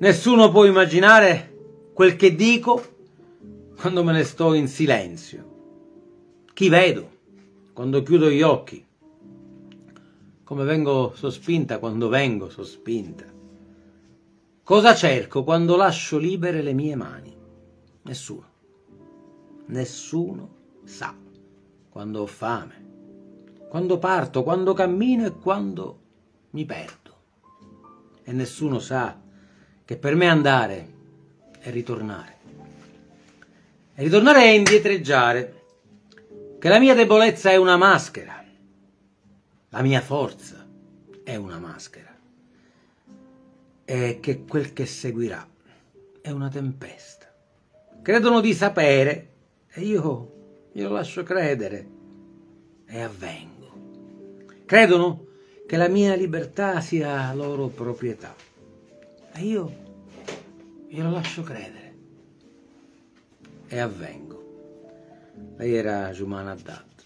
Nessuno può immaginare quel che dico quando me ne sto in silenzio. Chi vedo quando chiudo gli occhi? Come vengo sospinta quando vengo sospinta? Cosa cerco quando lascio libere le mie mani? Nessuno. Nessuno sa quando ho fame, quando parto, quando cammino e quando mi perdo. E nessuno sa che per me andare è ritornare. E ritornare è indietreggiare, che la mia debolezza è una maschera, la mia forza è una maschera, e che quel che seguirà è una tempesta. Credono di sapere e io glielo lascio credere e avvengo. Credono che la mia libertà sia loro proprietà e io glielo lascio credere e avvengo. Lei era Jumana Haddad.